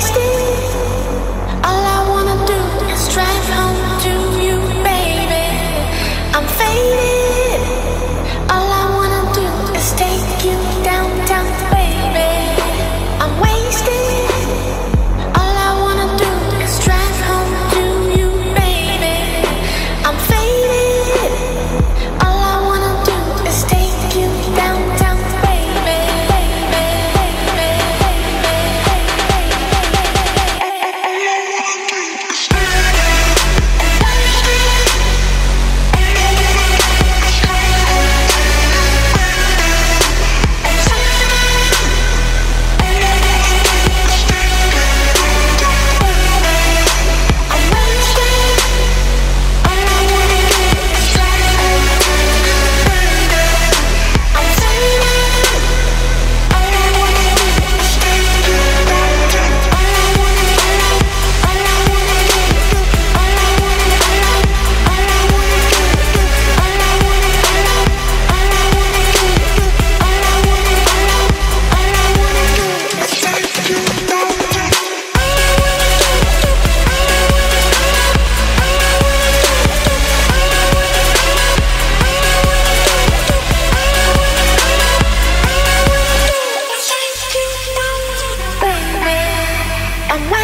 Baby,